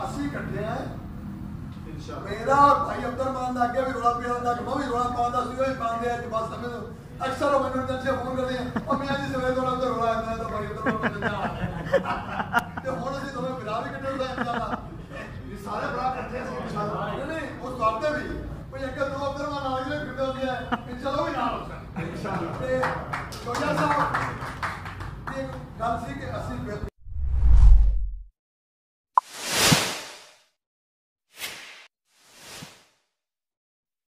ਅਸੀਂ ਇਕੱਠੇ ਆ। ਮੇਰਾ ਭਾਈ ਅਬਦਰ ਮਾਨ ਦਾ ਅੱਗੇ ਵੀ ਰੋਲਾ ਪਿਆ ਹੁੰਦਾ ਕਿ ਮੈਂ ਵੀ ਰੋਲਾ ਪਾਉਂਦਾ ਸੀ ਉਹ ਪਾਉਂਦੇ ਅੱਜ ਬਸ ਸਮਝ ਅਕਸਰ ਉਹ ਮੈਨੂੰ ਜਦ ਸੇ ਫੋਨ ਕਰਦੇ ਆ ਉਹ ਮੈਂ ਅੱਜ ਸਵੇਰੇ ਤੋਂ ਲੱਗ ਰੋਲਾ ਆਉਂਦਾ ਤਾਂ ਭਾਈ ਅਬਦਰ ਮਾਨ ਤੇ ਹੁਣ ਅਸੀਂ ਦੋਵੇਂ ਬਿਰਾ ਵੀ ਇਕੱਠੇ ਹੁੰਦਾ ਇਨਸ਼ਾਅੱਲਾ ਇਹ ਸਾਰੇ ਬਰਾ ਇਕੱਠੇ ਅਸੀਂ ਇਨਸ਼ਾਅੱਲਾ ਨਹੀਂ ਨਹੀਂ ਉਹ ਸਵਾਰਦੇ ਵੀ। ਕੋਈ ਅੱਗੇ ਦੋ ਅਬਦਰ ਮਾਨ ਨਾਲ ਜਿਹੜੇ ਫਿਰਦੇ ਹੁੰਦੇ ਆ ਇਨਸ਼ਾਅੱਲਾ ਵੀ ਨਾਲ ਇਨਸ਼ਾਅੱਲਾ ਤੇ ਸੋਜਾ ਸਾਹਿਬ ਇੱਕ ਗੱਲ ਸੀ ਕਿ ਅਸੀਂ